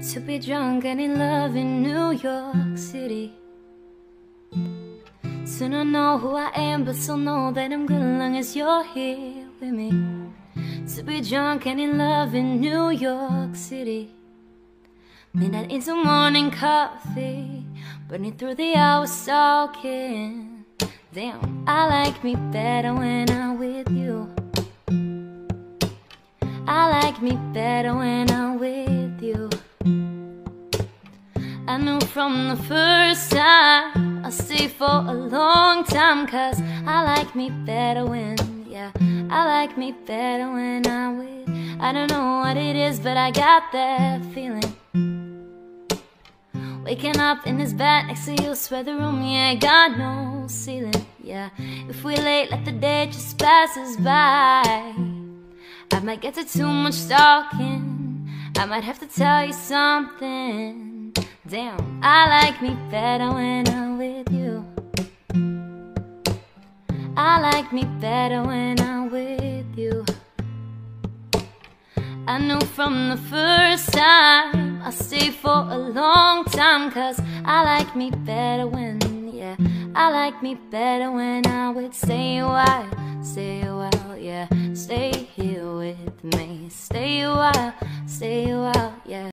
To be drunk and in love in New York City. To not know who I am but still know that I'm good long as you're here with me. To be drunk and in love in New York City. Midnight into morning coffee Burning through the hours talking. Damn, I like me better when I'm with you. I like me better when I'm with you. I knew from the first time. I'll stay for a long time Cause I like me better when, yeah I like me better when I'm with I don't know what it is but I got that feeling. Waking up in this bed next to you Swear the room, yeah, got no ceiling, yeah. If we're late, let the day just pass us by. I might get to too much talking. I might have to tell you something Damn, I like me better when I'm with you. I like me better when I'm with you. I knew from the first time I'll stay for a long time Cause I like me better when, yeah I like me better when I would stay a while, stay a while, yeah Stay here with me, stay a while, stay a while, yeah